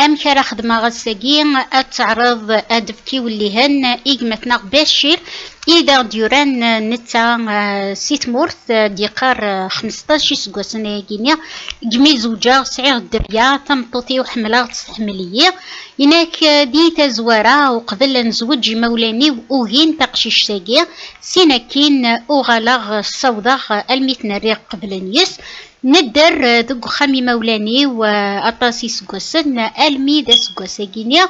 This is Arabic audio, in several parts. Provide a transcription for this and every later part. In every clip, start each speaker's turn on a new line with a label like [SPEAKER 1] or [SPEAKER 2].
[SPEAKER 1] أمك راه خدمة غساكي أتعرض أدفكي واللي هن إجمتنا باشير إذا ديوران نتا سيت مورث ديقار خمسطاش سكواس نايقينيا جمي زوجا صعيغ الدريا تمطوطي وحملة تحملية إناك دي تزوارا وقبل نزوج مولاني وهين تقشيش ساقي سينا كين أغلغ الصوضة المثنى ريق قبل نيس. ندر دق خامي مولاني وأطاسي سكواسن ألمي دا سكواساكينيا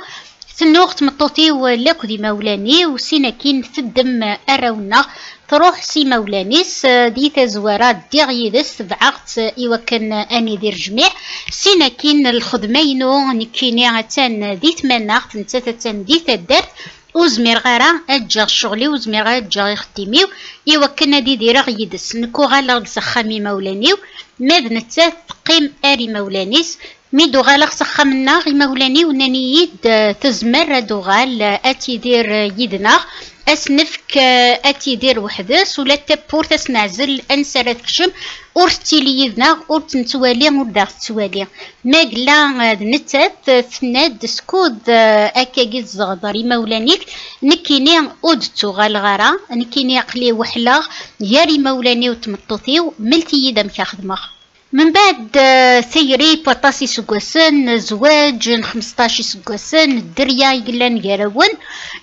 [SPEAKER 1] تنوغ تمطوطي ولا كدي مولاني وسينا كين تدم أراونا. تروح سي مولانيس دي تزوارات ديغ يدس بعقت إوكن أني دير جميع. سينا كين الخدمينو نكيني عتان دي تمناغ تنتاتان دي تدار وزمير غارا اجا شغلي وزمير غارا اجا يخدميو. يوكلنا دي ديرا يدس نكو غالا سخامي مولانيو. ماذ نتا تقيم أري مولانيس. مي دوغال سخمنا غي مولاني وناني يد تزمر دوغال أتي دير يدنا. اسنفك أتي دير وحدس ولا تبور تسنعزل انسر تكشم اور تيلي يدنا اور تنتوالي اور داغ تتوالي. ما قلا نتات تناد سكود أكا قيد زغدري مولانيك. نكيني اود توغال غارا نكيني قلي وحلا ياري مولاني وتمطوثيو ملتي يدم كخدمه من بعد ثيري بطاسي سكواسن زواج خمسطاش سكواسن الدريا يقلان يراون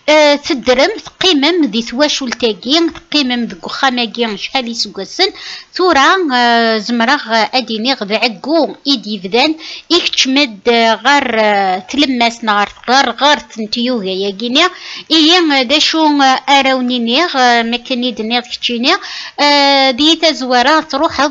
[SPEAKER 1] أه تدرم تقيمم ذي ثواشول تاقين تقيمم ذي قخاماقين شحال سكواسن ثورا أه زمرغ أديني غذ عقو إيدي فدان. يكتشمد غار تلماس نغار غار غار تنتيوغا ياقيني إيه داشو أراونيني مكاني دنيا كتشيني أه دي تزوارا تروح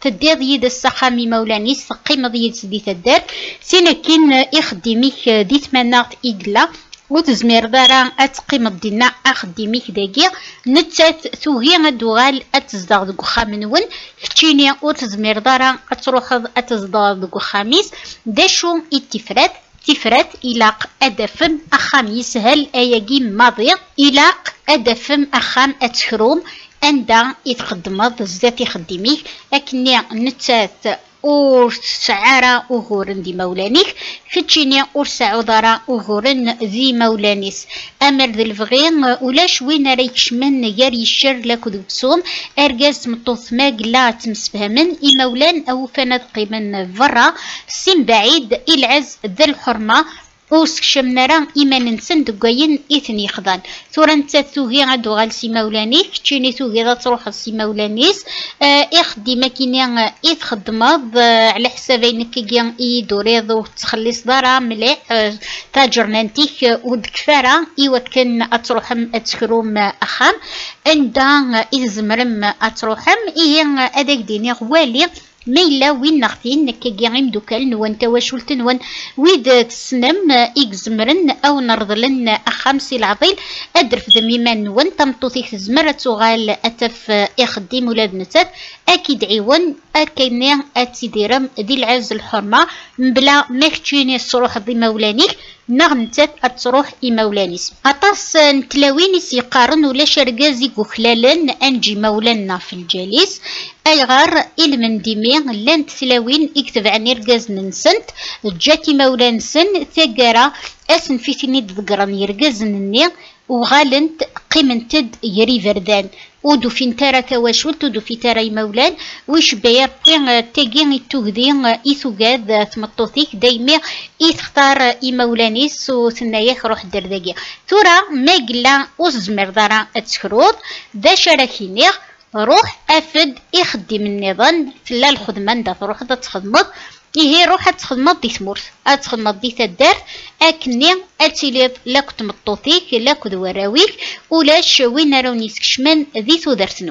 [SPEAKER 1] تديض يد السخامي مولاني سقيم يد سدي تدار سينا كين إخدميك دي تمناغت إقلا. وتزمير دارا أتقيم دينا أخدميك داقي. نتات توهي غدوغال أتزدغ دقو خامنون كتشيني وتزمير دارا أتروح أتزدغ دقو خاميس. داشو التفرات تفرات إلاق أدفم أخام يسهل أياقي ماضي إلاق أدفم أخام أتكروم أندا يتقدمض زات يخدميك أكني نتات اور سعارة أغورن دي مولانيك فتشيني اور سعودارا أغورن ذي مولانيس أمر ذي الفغين ولاش وين ريكش من ياري الشر لكو بسوم أرجاز مطوث ما قلا تمسفهمن إمولان أو فند قيمن فرا سين بعيد إلعز ذي الحرمة وسك شمنرا إما ننسن دقاين إثني خضان ثورا نتا توهي غادو غال سي مولانيك تشيني توهي ذا تروح سي مولانيس آه إخدي ماكيني إث خدمض آه على حسابينك كيان إي دوريض وتخلص دارا مليح آه تاجر نانتيك ودكفارا إيوا كان أتروحم أتكروم أخام عندا إذ زمرم أتروحم إيه أداك ديني غوالي ما إلا وين نغتين نكاكي غيم دوكال نوان تواشولت نوان ويد تسنم إكزمرن أو نرضلن أخامسي العظيل أدرف ذميمان نوان تمطوثي تزمر تغال أتف إخديم ولاد نتات أكيد عيون أكيني أتيديرم ذي العز الحرمة بلا مكتشيني الصروح ذي مولانيك نغنتات أتروح إمولانيس أطاس نتلاوينيس يقارن ولا شرقازي وخلالن أنجي مولانا في الجليس أي غار إلمن ديمي لأن تلاوين يكتب عن رقاز ننسنت جاكي مولان سن ثقرا أسن في تنيد ذقران يرقاز نني وغالنت قيمنتد يري فردان. ودو فين تارا تواشولت ودو في تارا يمولان ويش بير تاقين التوغدين إثوغاد ثمطوثيك دايما إثختار إمولانيس وثناياك روح درداقيا ثورا ما قلا وزمر دارا أتسكروض ذا شراكينيغ روح أفد إخدم النظام تلا الخدمة دا تروح دا تخدمض إيه روح تخدمض دي تمورت أتخدمض دي تدار أكني أتيليض لاك تمطوثيك لاك وراويك ولاش وين روني سكشمن ذي تودرت